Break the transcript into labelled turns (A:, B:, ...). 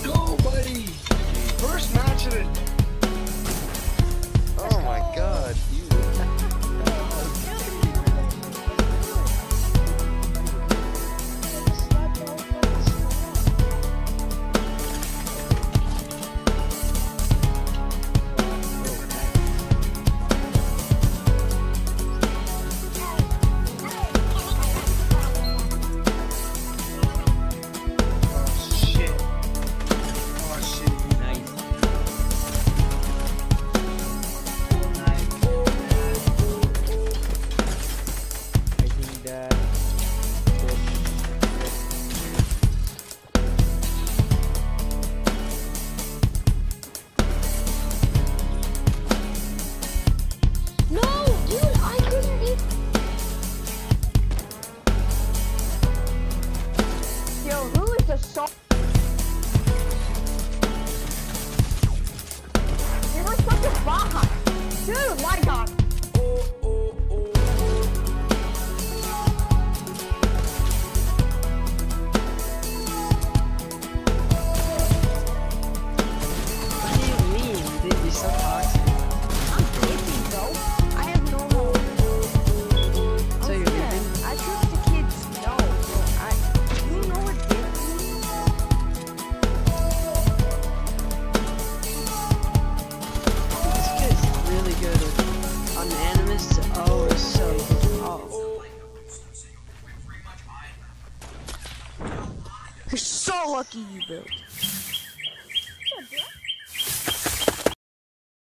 A: Go, buddy! First match of the
B: You're
C: so lucky you built.